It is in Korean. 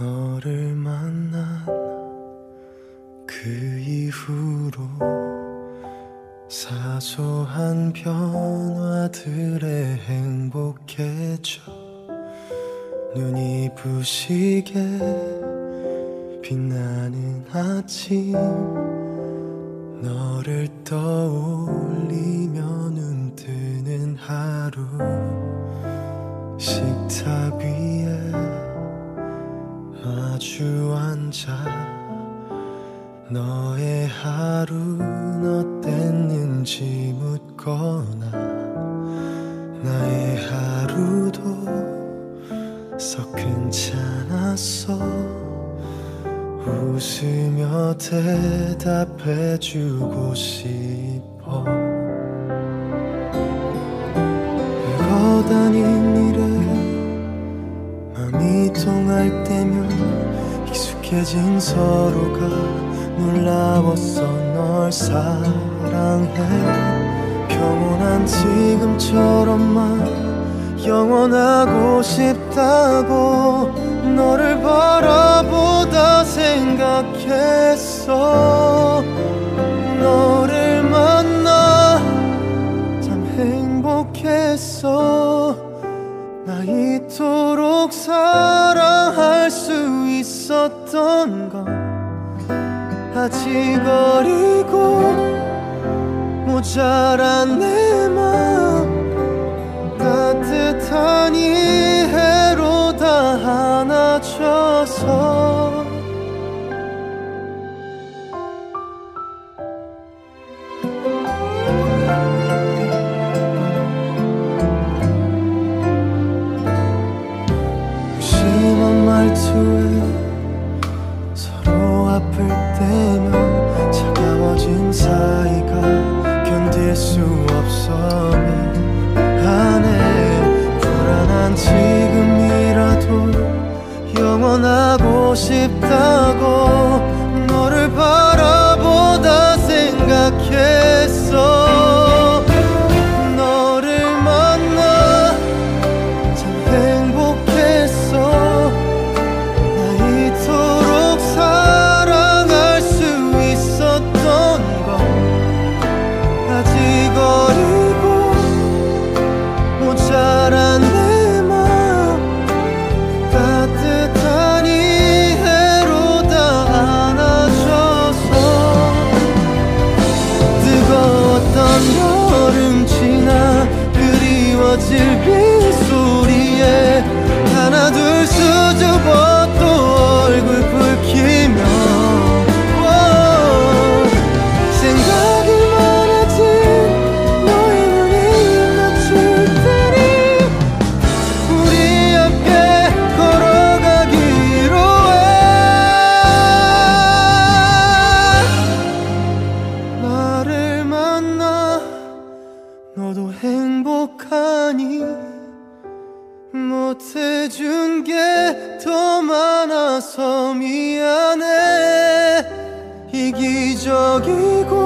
너를 만난 그 이후로 사소한 변화들에 행복해져 눈이 부시게 빛나는 아침 너를 떠올리며 눈 뜨는 하루 식탁 위에 마주 앉아 너의 하루는 어땠는지 묻거나 나의 하루도 썩 괜찮았어. 웃으며 대답해주고 싶어. 통 할 때면 익숙해진 서로가 놀라웠어 널 사랑해. 평온한 지금처럼만 영원하고 싶다고 너를 바라보다 생각했어. 너를 만나 참 행복했어. 나 이토록 사랑할 수 있었던 건 아직 어리고 모자란 내마 말투에 서로 아플 때면 차가워진 사이가 견딜 수 없어 미안해 불안한 지금이라도 영원하고 싶다고 그리 못해준 게 더 많아서 미안해. 이기적이고